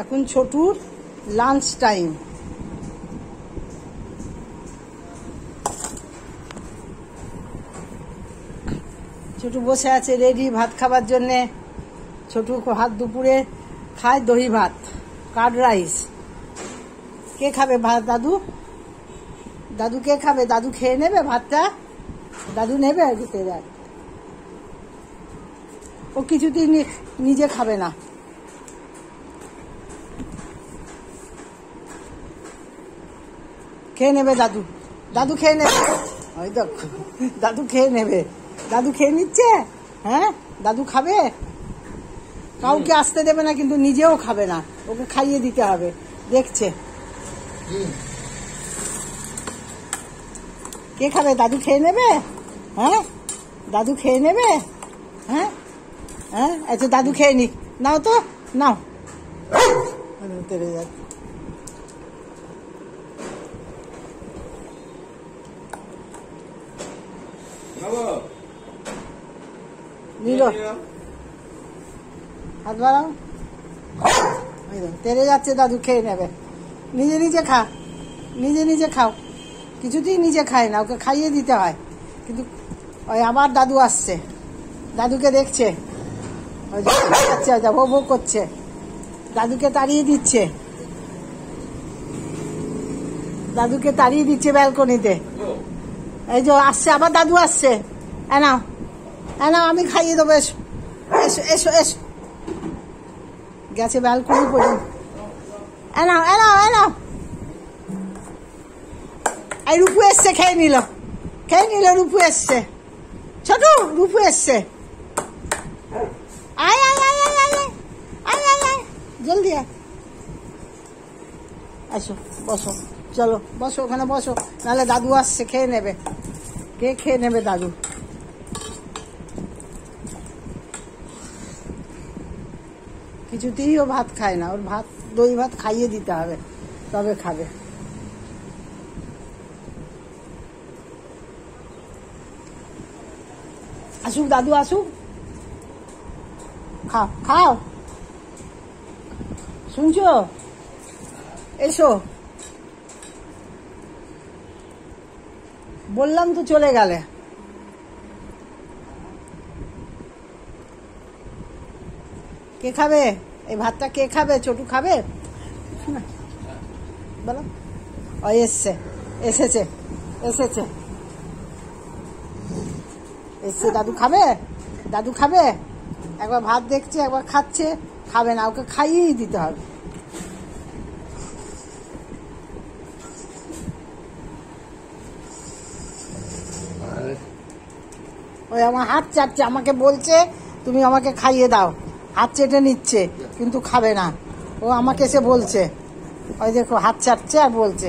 এখন ছোটুর lunch time Chhotu বসে আছে রেডি ভাত খাবার জন্যে। ছোটু ভাত দুপুরে খায় দহি ভাত কার্ড রাইস কে খাবে ভাত, দাদু? দাদু কে খাবে? দাদু খেয়ে নেবে ভাতটা? দাদু নেবে? দিতে যায় ও কিছুতেই নিজে খাবে না। খেয়ে নেবে দাদু। দাদু খেয়ে নেবে। ওই দেখো দাদু খেয়ে নেবে। দাদু খেয়ে নিচ্ছে? হ্যাঁ? দাদু খাবে? কাউকে আসতে দেবে না, কিন্তু নিজেও খাবে না। ওকে খাইয়ে দিতে হবে। দেখছে। কে খাবে? দাদু খেয়ে নেবে? হ্যাঁ? দাদু খেয়ে নেবে? হ্যাঁ? হ্যাঁ? আচ্ছা দাদু খেয়ে নি নাও তো, নাও। তেরে যাচ্ছে। তেরে যাচ্ছে দাদু, খেয়ে নেবে। নিজে নিজে নিজে নিজে খাও। কিছুতেই নিজে খায় না, ওকে খাইয়ে দিতে হয়। কিন্তু ওই আবার দাদু আসছে, দাদুকে দেখছে। ওই যে আচ্ছা আচ্ছা ভো ভো করছে। দাদুকে তাড়িয়ে দিচ্ছে। দাদুকে তাড়িয়ে দিচ্ছে ব্যালকনিতে। এই যে আসছে আবার দাদু আসছে। এ নাও, আমি খাইয়ে দেবো, এসো। এসো এসো এসো। গেছে ব্যালকনি পর্যন্ত। এ নাও এ নাও এ নাও। এই রূপু এসছে, খেয়ে নিল। খেয়ে নিল, রূপু এসছে। ছোট, রূপু এসছে। আয় জলদি আয়। আসো বসো। চলো, বসো, ওখানে বসো। নাহলে দাদু আসছে, খেয়ে নেবে। কে খেয়ে নেবে দাদু? কিছুতেই ও ভাত খায় না। ওর ভাত, দই ভাত খাইয়ে দিতে হবে, তবে খাবে। আসুক দাদু, আসুক। খাও খাও। শুনছো? এসো। বললাম তো চলে গেলে। কে খাবে? এই ভাতটা কে খাবে? ছোটু খাবে? বলো। ও, এসছে। এসেছে। এসেছে। এসছে। দাদু খাবে? দাদু খাবে? একবার ভাত দেখছে, একবার খাচ্ছে, খাবে না। ওকে খাইয়েই দিতে হবে। ওই আমার হাত চাটছে আমাকে বলছে, তুমি আমাকে খাইয়ে দাও। হাত চেটে নিচ্ছে, কিন্তু খাবে না। ও আমাকে এসে বলছে, ওই দেখো হাত চাটছে আর বলছে।